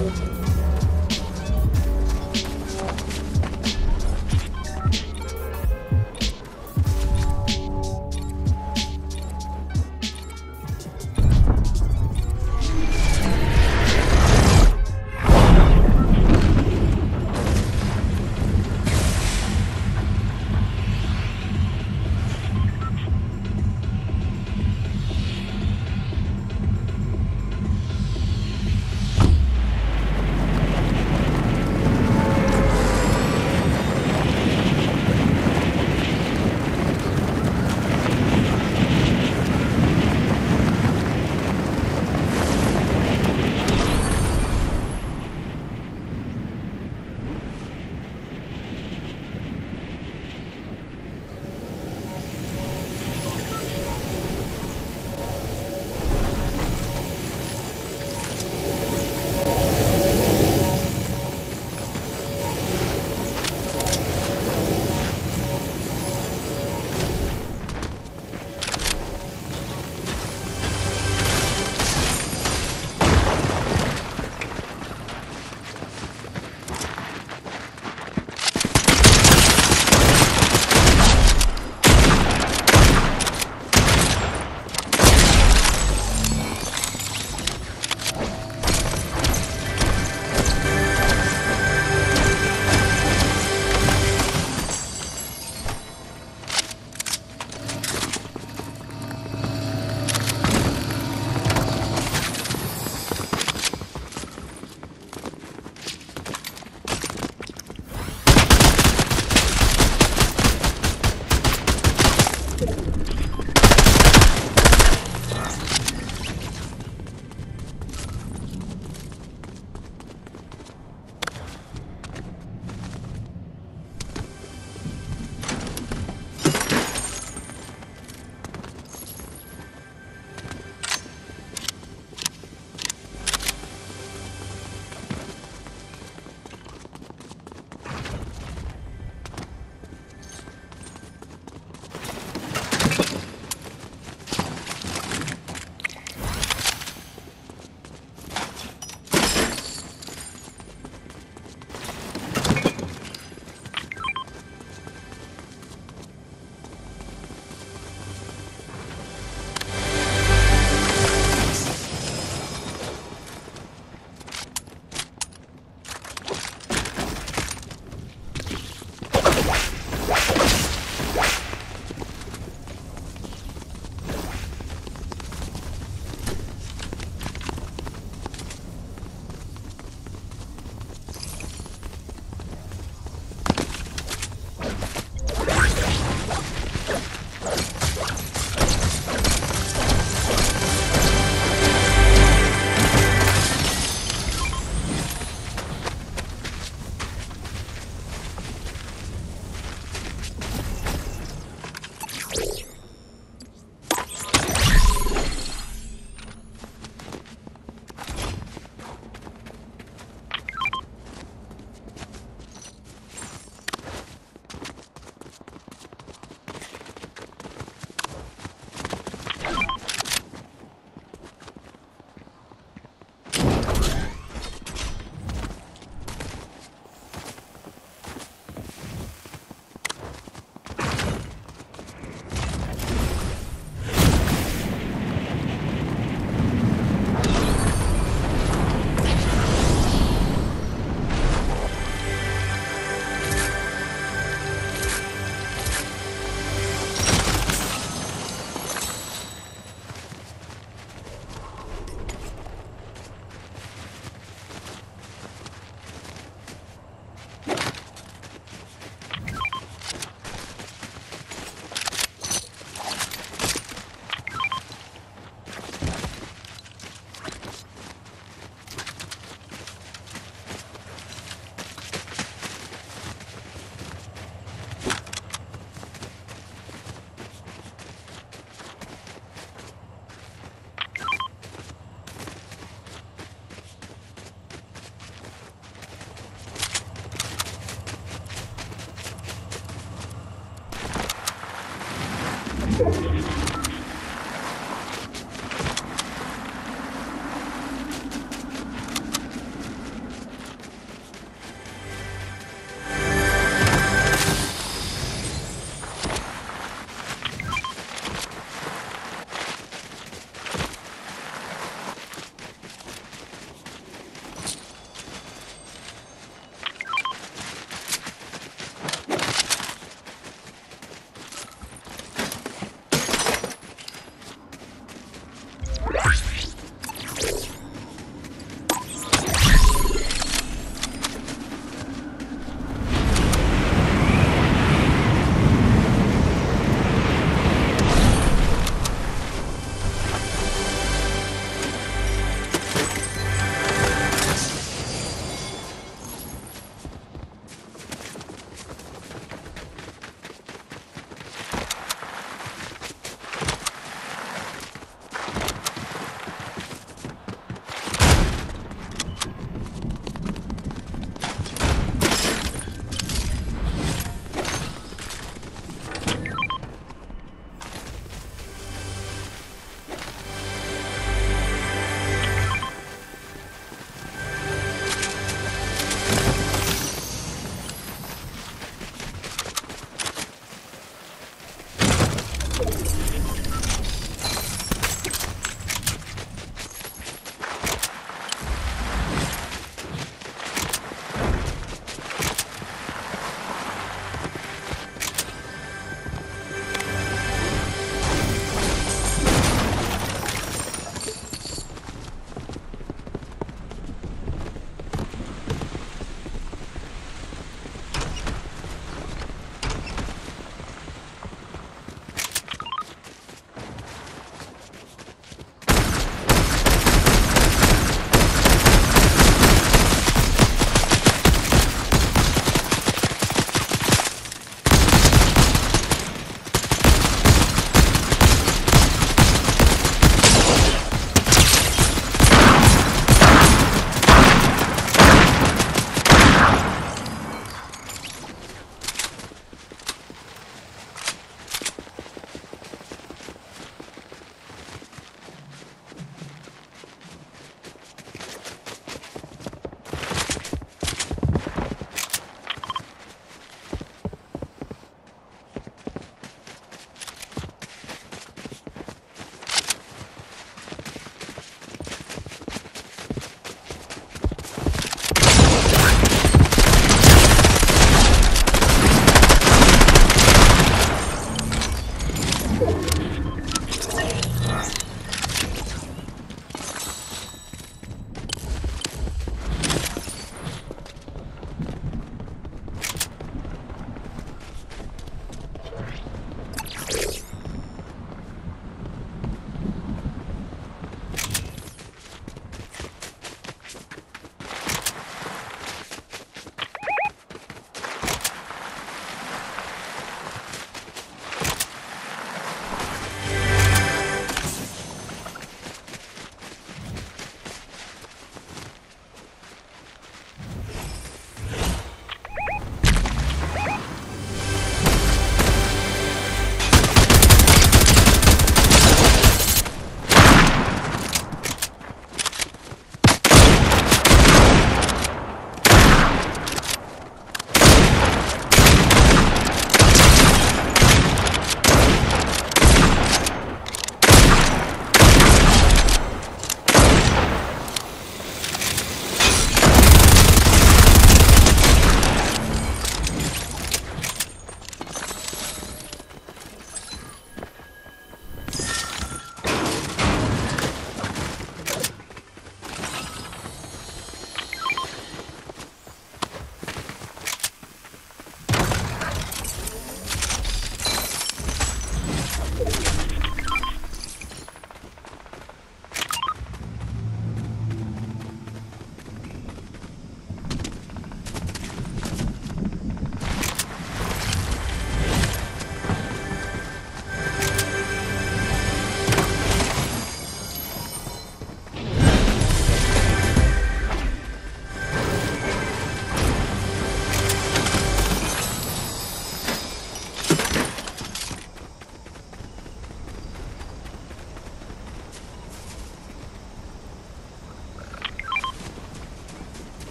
important.